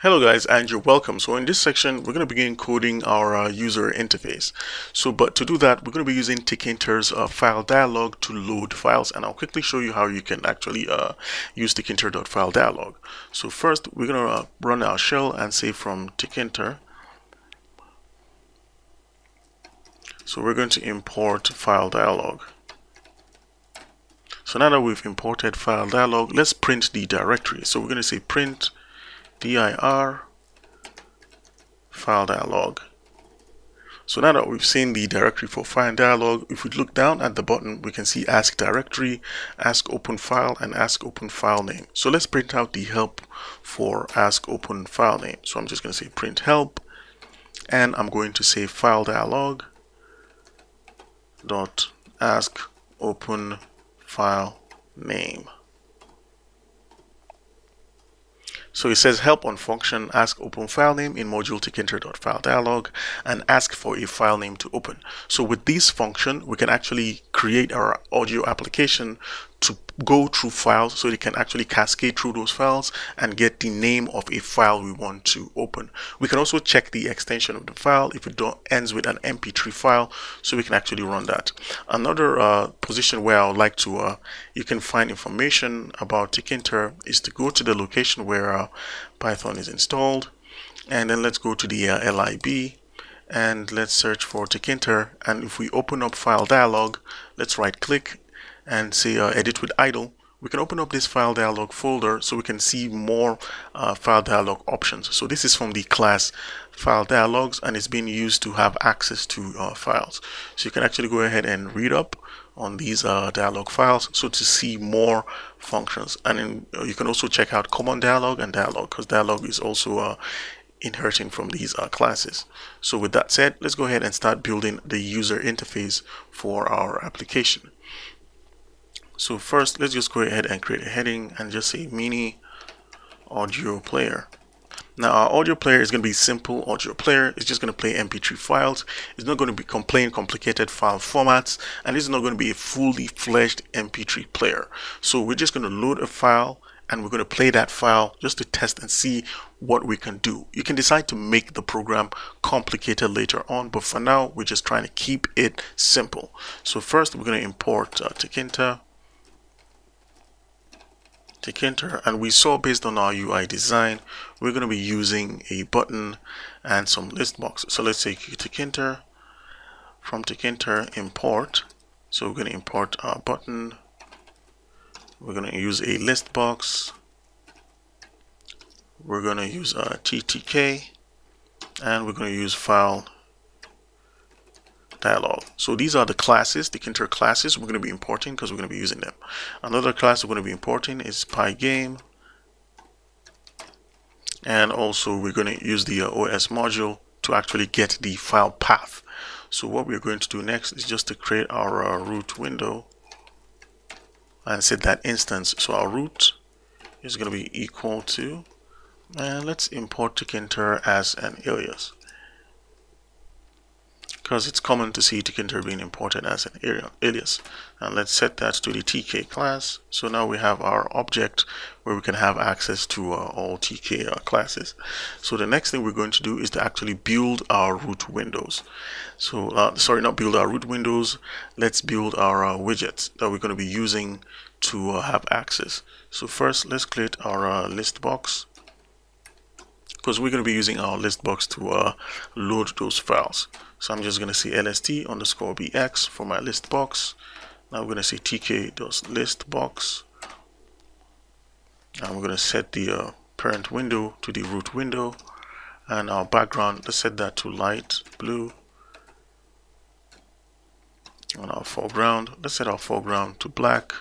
Hello guys and you're welcome. So in this section we're going to begin coding our uh, user interface. So but to do that we're going to be using Tkinter's uh, file dialog to load files and I'll quickly show you how you can actually uh, use tkinter.file dialog. So first we're going to uh, run our shell and say from Tkinter. So we're going to import file dialog. So now that we've imported file dialog, let's print the directory. So we're going to say print dir file dialog. So now that we've seen the directory for file dialog, if we look down at the button, we can see ask directory, ask open file, and ask open file name. So let's print out the help for ask open file name. So I'm just going to say print help, and I'm going to say file dialog dot ask open file name. So it says help on function, ask open file name in module tkinter.file dialog and ask for a file name to open. So with this function, we can actually create our audio application to go through files so they can actually cascade through those files and get the name of a file we want to open. We can also check the extension of the file if it ends with an mp3 file so we can actually run that. Another uh, position where I would like to uh, you can find information about Tkinter is to go to the location where uh, Python is installed and then let's go to the uh, lib and let's search for Tkinter and if we open up file dialog let's right click and say uh, edit with idle, we can open up this file dialog folder so we can see more uh, file dialog options. So this is from the class file dialogs and it's being used to have access to uh, files. So you can actually go ahead and read up on these uh, dialog files so to see more functions and then uh, you can also check out common dialog and dialog because dialog is also uh, inheriting from these uh, classes. So with that said, let's go ahead and start building the user interface for our application. So first, let's just go ahead and create a heading and just say mini audio player. Now our audio player is going to be simple audio player. It's just going to play MP3 files. It's not going to be plain complicated file formats and it's not going to be a fully fledged MP3 player. So we're just going to load a file and we're going to play that file just to test and see what we can do. You can decide to make the program complicated later on, but for now, we're just trying to keep it simple. So first, we're going to import uh, Tkinter Tkinter and we saw based on our UI design we're going to be using a button and some list box. So let's say Tkinter from Tkinter import. So we're going to import our button. We're going to use a list box. We're going to use a TTK and we're going to use file dialog. So these are the classes, the Tkinter classes we're going to be importing because we're going to be using them. Another class we're going to be importing is Pygame. And also we're going to use the uh, OS module to actually get the file path. So what we're going to do next is just to create our uh, root window and set that instance. So our root is going to be equal to, and let's import Tkinter as an alias because it's common to see Tkinter being imported as an alias. And let's set that to the TK class. So now we have our object where we can have access to uh, all TK uh, classes. So the next thing we're going to do is to actually build our root windows. So uh, sorry, not build our root windows. Let's build our uh, widgets that we're going to be using to uh, have access. So first, let's create our uh, list box because we're going to be using our list box to load those files. So I'm just going to say lst underscore bx for my list box. Now we're going to say tk does list box. And we're going to set the uh, parent window to the root window. And our background, let's set that to light blue. On our foreground, let's set our foreground to black.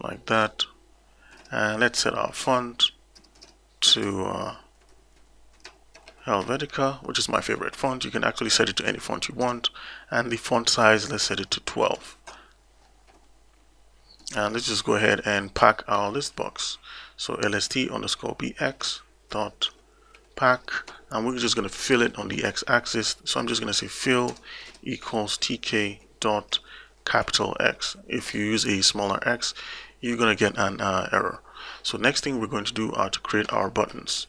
Like that. And let's set our font to uh, Helvetica, which is my favorite font. You can actually set it to any font you want. And the font size, let's set it to 12. And let's just go ahead and pack our list box. So lst underscore bx dot pack. And we're just going to fill it on the x-axis. So I'm just going to say fill equals tk dot capital X. If you use a smaller x, you're going to get an uh, error. So next thing we're going to do are to create our buttons.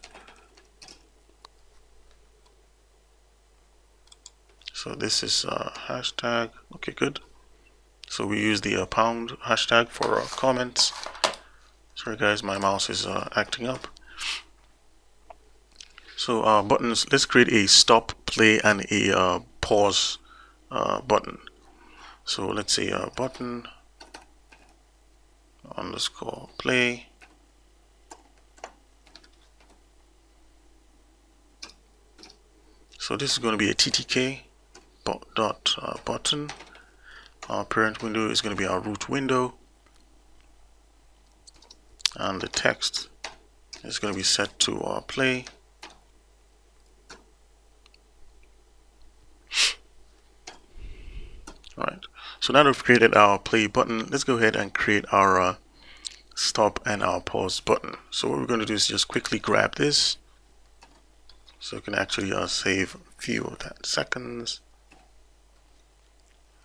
So this is uh, hashtag. Okay good. So we use the uh, pound hashtag for comments. Sorry guys my mouse is uh, acting up. So our uh, buttons let's create a stop play and a uh, pause button. So let's say a button underscore play so this is going to be a ttk dot uh, button. Our parent window is going to be our root window. And the text is going to be set to our play. Alright, so now that we've created our play button, let's go ahead and create our uh, stop and our pause button. So what we're going to do is just quickly grab this so we can actually uh, save a few of that seconds.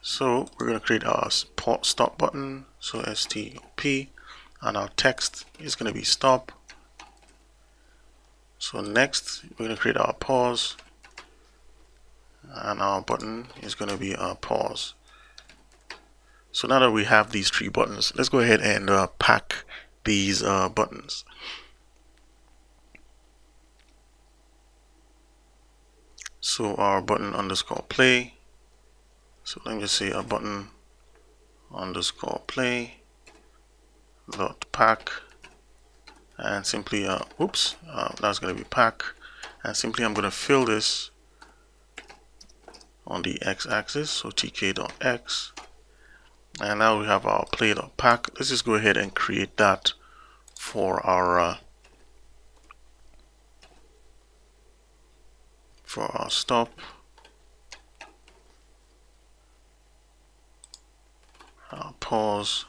So we're going to create our stop button, so STOP, and our text is going to be stop. So next, we're going to create our pause, and our button is going to be our pause. So now that we have these three buttons, let's go ahead and uh, pack these uh, buttons. So our button underscore play. So let me just say a button underscore play dot pack and simply uh oops uh, that's going to be pack. And simply I'm going to fill this on the x-axis so tk.x and now we have our play.pack let's just go ahead and create that for our uh, for our stop. I'll pause.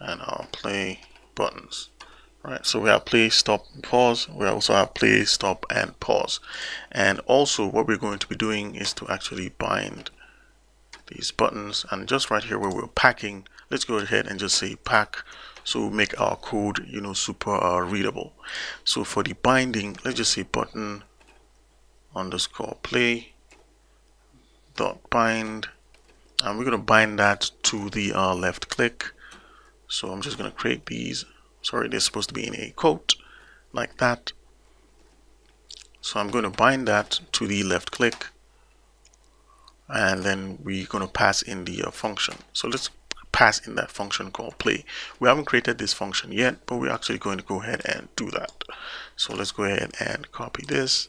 And I'll play buttons. Right so we have play stop pause. We also have play stop and pause. And also what we're going to be doing is to actually bind these buttons. And just right here where we're packing let's go ahead and just say pack so make our code you know super uh, readable. So for the binding let's just say button underscore play dot bind. And we're going to bind that to the uh, left click. So I'm just going to create these. Sorry they're supposed to be in a quote like that. So I'm going to bind that to the left click. And then we're going to pass in the uh, function. So let's pass in that function called play we haven't created this function yet but we're actually going to go ahead and do that so let's go ahead and copy this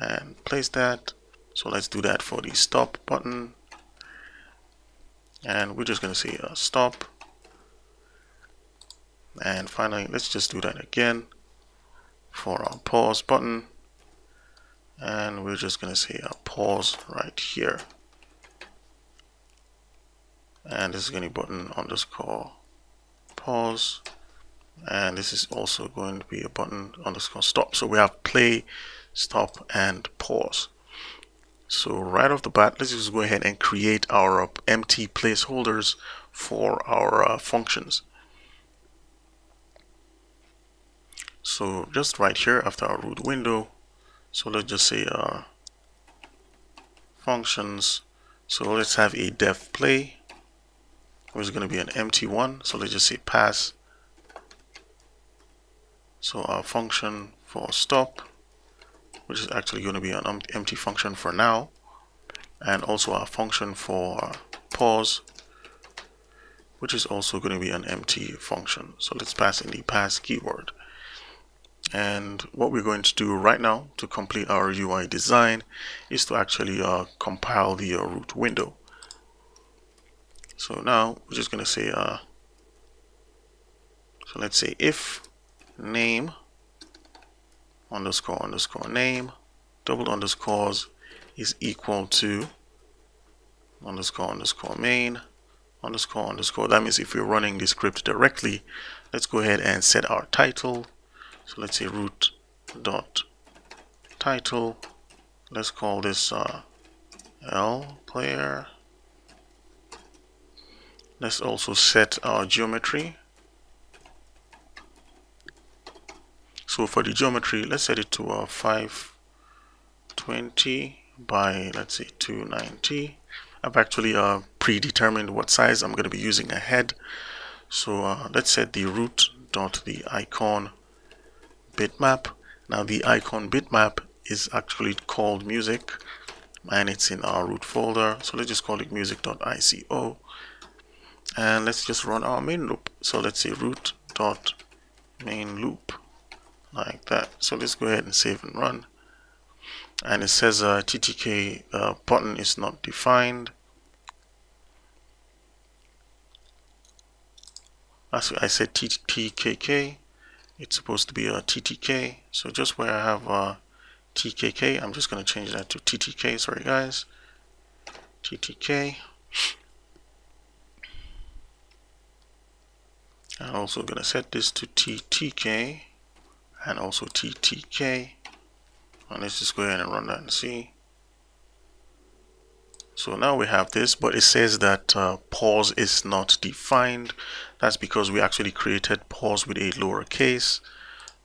and place that so let's do that for the stop button. And we're just going to say uh, stop. And finally, let's just do that again for our pause button. And we're just going to say a uh, pause right here. And this is going to be button underscore pause. And this is also going to be a button underscore stop. So we have play, stop, and pause. So right off the bat, let's just go ahead and create our empty placeholders for our uh, functions. So just right here after our root window, so let's just say uh, functions. So let's have a def play, which is going to be an empty one. So let's just say pass. So our function for stop which is actually going to be an empty function for now and also our function for pause which is also going to be an empty function so let's pass in the pass keyword and what we're going to do right now to complete our UI design is to actually uh, compile the uh, root window so now we're just going to say uh, so let's say if name underscore underscore name double underscores is equal to underscore underscore main underscore underscore that means if we're running the script directly let's go ahead and set our title. So let's say root dot title let's call this uh, L player let's also set our geometry. So for the geometry let's set it to uh, 520 by let's say 290 I've actually uh, predetermined what size I'm going to be using ahead. So uh, let's set the root dot the icon bitmap. Now the icon bitmap is actually called music and it's in our root folder. So let's just call it music.ico and let's just run our main loop. So let's say root dot main loop like that. So let's go ahead and save and run. And it says uh, TTK uh, button is not defined. As I said TTKK it's supposed to be a TTK so just where I have a uh, TKK I'm just going to change that to TTK sorry guys. TTK I'm also going to set this to TTK and also TTK and let's just go ahead and run that and see. So now we have this but it says that uh, pause is not defined. That's because we actually created pause with a lowercase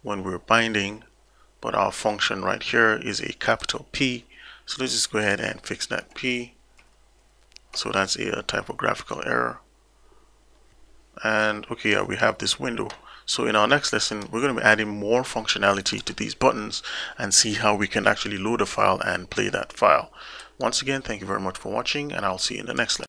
when we we're binding but our function right here is a capital P. So let's just go ahead and fix that P. So that's a, a typographical error and okay yeah we have this window so in our next lesson, we're going to be adding more functionality to these buttons and see how we can actually load a file and play that file. Once again, thank you very much for watching and I'll see you in the next lesson.